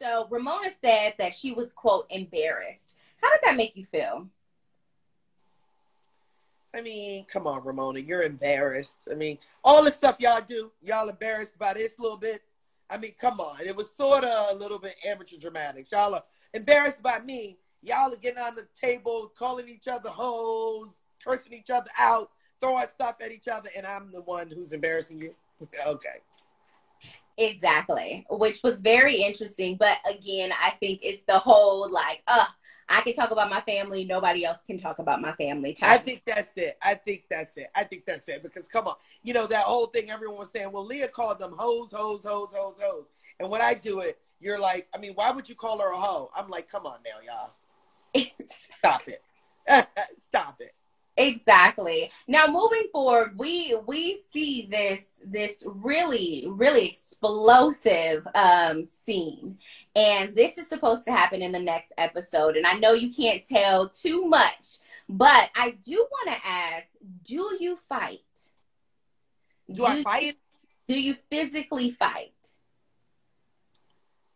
So Ramona said that she was, quote, embarrassed. How did that make you feel? I mean, come on, Ramona, you're embarrassed. I mean, all the stuff y'all do, y'all embarrassed by this little bit. I mean, come on. It was sort of a little bit amateur dramatics. Y'all are embarrassed by me. Y'all are getting on the table, calling each other hoes, cursing each other out, throwing stuff at each other, and I'm the one who's embarrassing you. okay. Exactly, which was very interesting. But again, I think it's the whole like, uh, I can talk about my family. Nobody else can talk about my family. Type. I think that's it. I think that's it. I think that's it. Because come on, you know that whole thing. Everyone was saying, well, Leah called them hoes, hoes, hoes, hoes, hoes. And when I do it, you're like, I mean, why would you call her a hoe? I'm like, come on now, y'all. Stop it. Exactly. Now moving forward, we we see this this really really explosive um scene. And this is supposed to happen in the next episode and I know you can't tell too much, but I do want to ask, do you fight? Do, do I fight? You, do you physically fight?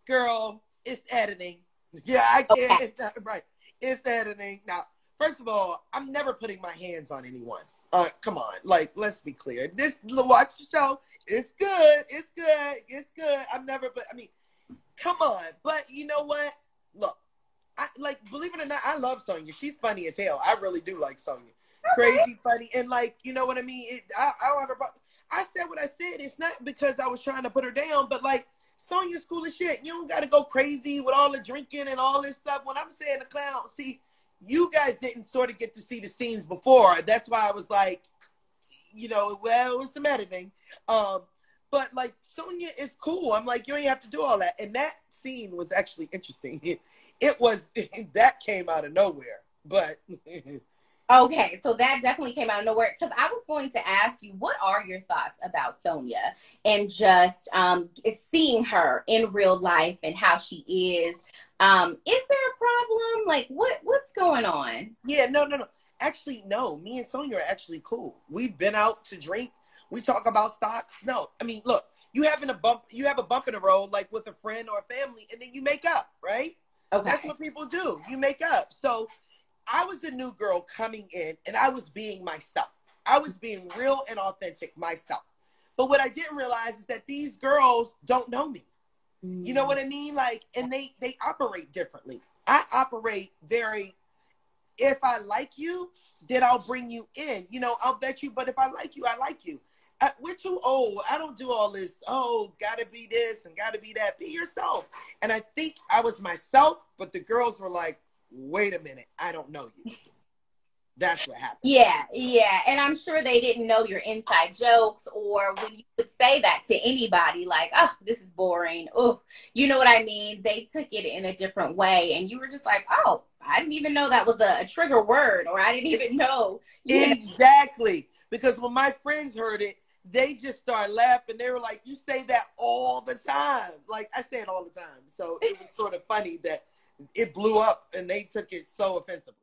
Girl, it's editing. Yeah, I can't. Okay. Right. It's editing. Now, First of all, I'm never putting my hands on anyone. Uh, come on, like let's be clear. This watch the show. It's good. It's good. It's good. I'm never. But I mean, come on. But you know what? Look, I like. Believe it or not, I love Sonja. She's funny as hell. I really do like Sonja. Okay. Crazy funny, and like you know what I mean. It, I, I don't have a problem. I said what I said. It's not because I was trying to put her down, but like Sonja's cool as shit. You don't got to go crazy with all the drinking and all this stuff. When I'm saying the clown, see, you guys didn't sort of get to see the scenes before. That's why I was like, you know, well, it was some editing. Um, but like Sonja is cool. I'm like, you ain't have to do all that. And that scene was actually interesting. It, was that came out of nowhere. But Okay, so that definitely came out of nowhere because I was going to ask you, what are your thoughts about Sonja and just um, seeing her in real life and how she is? Um, is there problem? Like, what what's going on? Yeah, no, no, no. Actually, no. Me and Sonja are actually cool. We've been out to drink. We talk about stocks. No, I mean, look, you having a bump, you have a bump in the road, like with a friend or a family, and then you make up, right? Okay. That's what people do. You make up. So I was the new girl coming in and I was being myself. I was being real and authentic myself. But what I didn't realize is that these girls don't know me. Mm. You know what I mean? Like, and they they operate differently. I operate very. If I like you, then I'll bring you in. You know, I'll bet you. But if I like you, I like you. I, we're too old. I don't do all this. Oh, gotta be this and gotta be that. Be yourself. And I think I was myself, but the girls were like, wait a minute, I don't know you. That's what happened. Yeah, yeah. And I'm sure they didn't know your inside jokes or when you would say that to anybody, like, oh, this is boring. Oh, you know what I mean? They took it in a different way. And you were just like, oh, I didn't even know that was a, a trigger word or I didn't even know. Exactly. Because when my friends heard it, they just started laughing. They were like, you say that all the time. Like, I say it all the time. So it was sort of funny that it blew up and they took it so offensively.